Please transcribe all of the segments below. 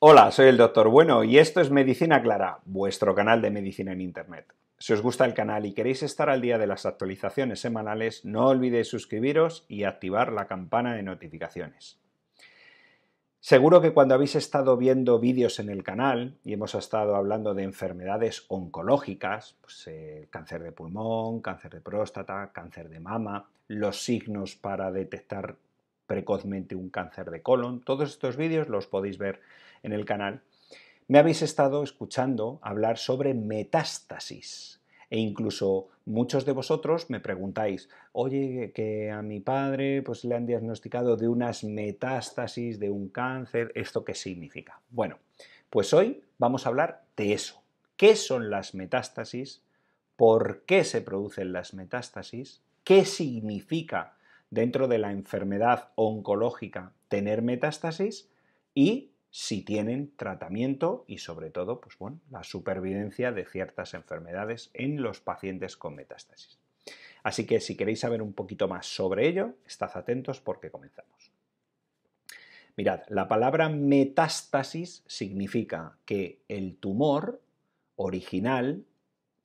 Hola, soy el Doctor Bueno y esto es Medicina Clara, vuestro canal de medicina en Internet. Si os gusta el canal y queréis estar al día de las actualizaciones semanales, no olvidéis suscribiros y activar la campana de notificaciones. Seguro que cuando habéis estado viendo vídeos en el canal y hemos estado hablando de enfermedades oncológicas, pues, eh, cáncer de pulmón, cáncer de próstata, cáncer de mama, los signos para detectar precozmente un cáncer de colon, todos estos vídeos los podéis ver en el canal, me habéis estado escuchando hablar sobre metástasis. E incluso muchos de vosotros me preguntáis, oye, que a mi padre pues, le han diagnosticado de unas metástasis, de un cáncer, ¿esto qué significa? Bueno, pues hoy vamos a hablar de eso. ¿Qué son las metástasis? ¿Por qué se producen las metástasis? ¿Qué significa dentro de la enfermedad oncológica tener metástasis? Y si tienen tratamiento y sobre todo, pues bueno, la supervivencia de ciertas enfermedades en los pacientes con metástasis. Así que si queréis saber un poquito más sobre ello, estad atentos porque comenzamos. Mirad, la palabra metástasis significa que el tumor original,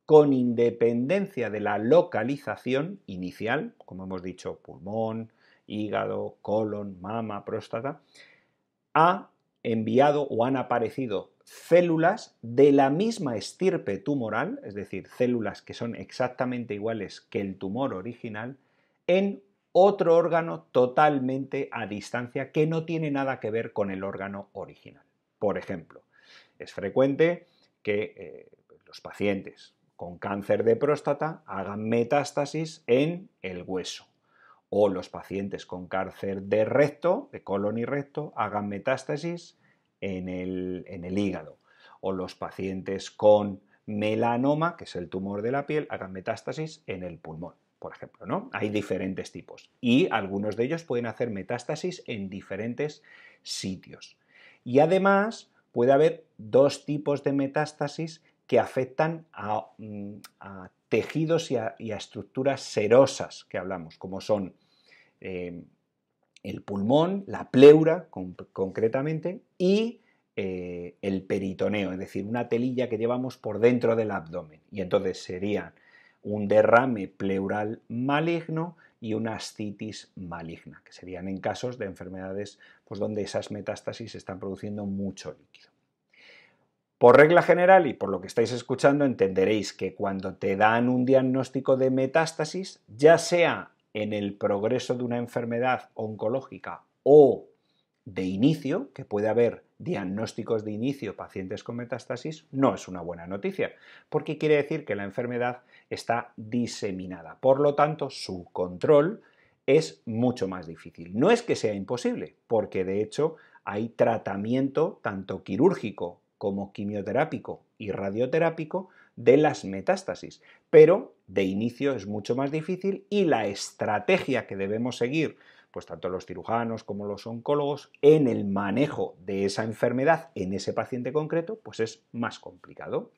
con independencia de la localización inicial, como hemos dicho, pulmón, hígado, colon, mama, próstata, ha enviado o han aparecido células de la misma estirpe tumoral, es decir, células que son exactamente iguales que el tumor original, en otro órgano totalmente a distancia que no tiene nada que ver con el órgano original. Por ejemplo, es frecuente que eh, los pacientes con cáncer de próstata hagan metástasis en el hueso o los pacientes con cáncer de recto, de colon y recto, hagan metástasis en el, en el hígado, o los pacientes con melanoma, que es el tumor de la piel, hagan metástasis en el pulmón, por ejemplo, ¿no? Hay diferentes tipos y algunos de ellos pueden hacer metástasis en diferentes sitios. Y además puede haber dos tipos de metástasis que afectan a, mm, tejidos y a, estructuras serosas que hablamos, como son eh, el pulmón, la pleura concretamente, y eh, el peritoneo, es decir, una telilla que llevamos por dentro del abdomen. Y entonces sería un derrame pleural maligno y una ascitis maligna, que serían en casos de enfermedades pues, donde esas metástasis están produciendo mucho líquido. Por regla general y por lo que estáis escuchando, entenderéis que cuando te dan un diagnóstico de metástasis, ya sea en el progreso de una enfermedad oncológica o de inicio, que puede haber diagnósticos de inicio pacientes con metástasis, no es una buena noticia, porque quiere decir que la enfermedad está diseminada. Por lo tanto, su control es mucho más difícil. No es que sea imposible, porque de hecho hay tratamiento tanto quirúrgico como quimioterápico y radioterápico de las metástasis, pero de inicio es mucho más difícil y la estrategia que debemos seguir, pues tanto los cirujanos como los oncólogos, en el manejo de esa enfermedad en ese paciente concreto, pues es más complicado.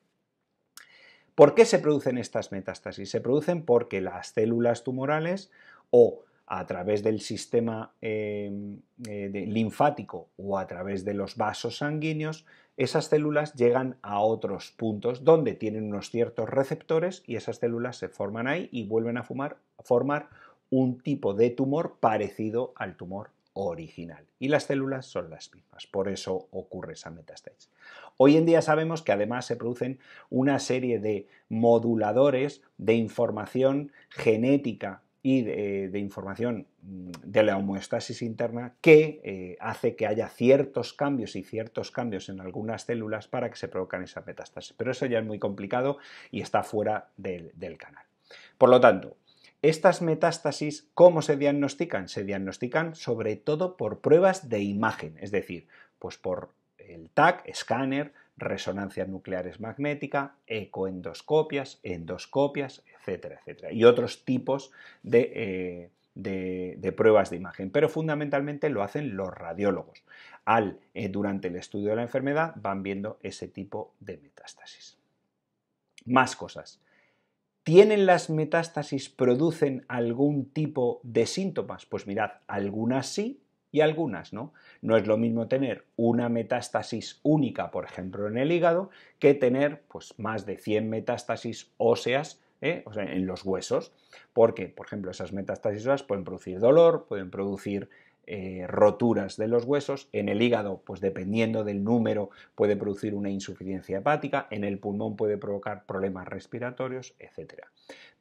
¿Por qué se producen estas metástasis? Se producen porque las células tumorales o a través del sistema eh, eh, linfático o a través de los vasos sanguíneos, esas células llegan a otros puntos donde tienen unos ciertos receptores y esas células se forman ahí y vuelven a, formar un tipo de tumor parecido al tumor original. Y las células son las mismas, por eso ocurre esa metástasis. Hoy en día sabemos que además se producen una serie de moduladores de información genética y de, información mm, de la homeostasis interna que eh, hace que haya ciertos cambios y ciertos cambios en algunas células para que se produzcan esa metástasis. Pero eso ya es muy complicado y está fuera del, del canal. Por lo tanto, estas metástasis, ¿cómo se diagnostican? Se diagnostican sobre todo por pruebas de imagen, es decir, pues por el TAC, escáner, resonancias nucleares magnética, ecoendoscopias, endoscopias, etcétera, etcétera, y otros tipos eh, de, de, pruebas de imagen, pero fundamentalmente lo hacen los radiólogos. Al, eh, durante el estudio de la enfermedad van viendo ese tipo de metástasis. Más cosas. ¿Tienen las metástasis, producen algún tipo de síntomas? Pues mirad, algunas sí y algunas no. No es lo mismo tener una metástasis única, por ejemplo, en el hígado, que tener pues, más de 100 metástasis óseas ¿eh? en los huesos, porque, por ejemplo, esas metástasis óseas pueden producir dolor, pueden producir eh, roturas de los huesos, en el hígado, pues dependiendo del número, puede producir una insuficiencia hepática, en el pulmón puede provocar problemas respiratorios, etc.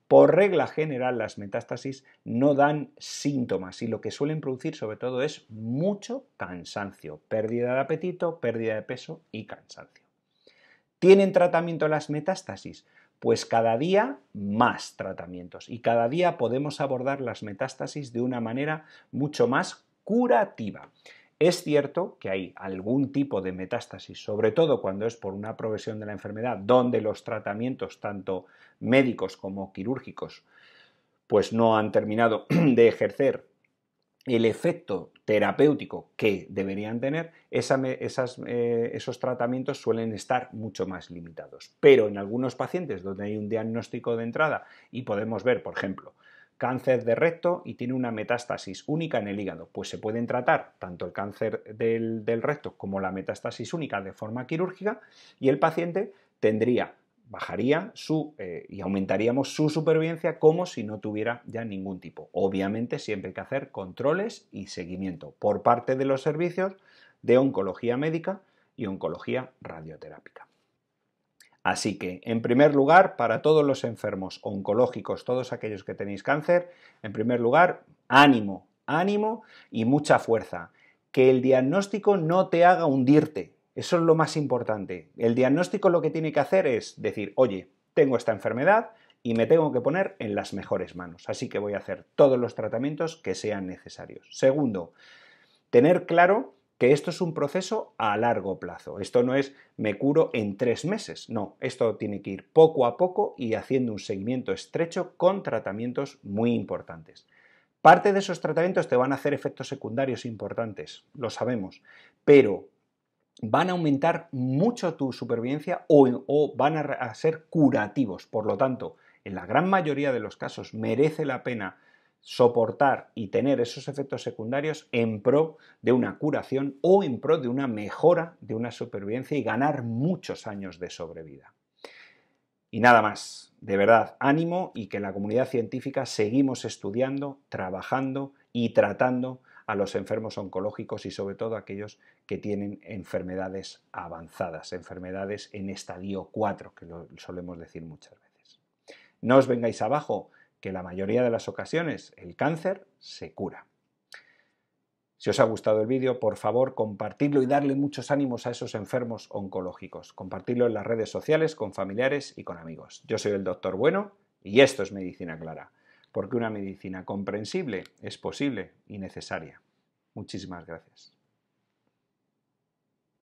Por regla general, las metástasis no dan síntomas y lo que suelen producir sobre todo es mucho cansancio, pérdida de apetito, pérdida de peso y cansancio. ¿Tienen tratamiento las metástasis? Pues cada día más tratamientos y cada día podemos abordar las metástasis de una manera mucho más curativa. Es cierto que hay algún tipo de metástasis, sobre todo cuando es por una progresión de la enfermedad, donde los tratamientos, tanto médicos como quirúrgicos, pues no han terminado de ejercer el efecto terapéutico que deberían tener, eh, esos tratamientos suelen estar mucho más limitados. Pero en algunos pacientes donde hay un diagnóstico de entrada y podemos ver, por ejemplo, cáncer de recto y tiene una metástasis única en el hígado. Pues se pueden tratar tanto el cáncer del, recto como la metástasis única de forma quirúrgica y el paciente tendría, bajaría su eh, y aumentaríamos su supervivencia como si no tuviera ya ningún tipo. Obviamente siempre hay que hacer controles y seguimiento por parte de los servicios de oncología médica y oncología radioterápica. Así que, en primer lugar, para todos los enfermos oncológicos, todos aquellos que tenéis cáncer, en primer lugar, ánimo, ánimo y mucha fuerza. Que el diagnóstico no te haga hundirte. Eso es lo más importante. El diagnóstico lo que tiene que hacer es decir, oye, tengo esta enfermedad y me tengo que poner en las mejores manos. Así que voy a hacer todos los tratamientos que sean necesarios. Segundo, tener claro que esto es un proceso a largo plazo. Esto no es me curo en tres meses, no, esto tiene que ir poco a poco y haciendo un seguimiento estrecho con tratamientos muy importantes. Parte de esos tratamientos te van a hacer efectos secundarios importantes, lo sabemos, pero van a aumentar mucho tu supervivencia o, van a ser curativos. Por lo tanto, en la gran mayoría de los casos merece la pena soportar y tener esos efectos secundarios en pro de una curación o en pro de una mejora de una supervivencia y ganar muchos años de sobrevida. Y nada más, de verdad, ánimo y que la comunidad científica seguimos estudiando, trabajando y tratando a los enfermos oncológicos y sobre todo aquellos que tienen enfermedades avanzadas, enfermedades en estadio 4, que lo solemos decir muchas veces. No os vengáis abajo, que la mayoría de las ocasiones el cáncer se cura. Si os ha gustado el vídeo, por favor, compartidlo y darle muchos ánimos a esos enfermos oncológicos. Compartidlo en las redes sociales, con familiares y con amigos. Yo soy el doctor Bueno y esto es Medicina Clara, porque una medicina comprensible es posible y necesaria. Muchísimas gracias.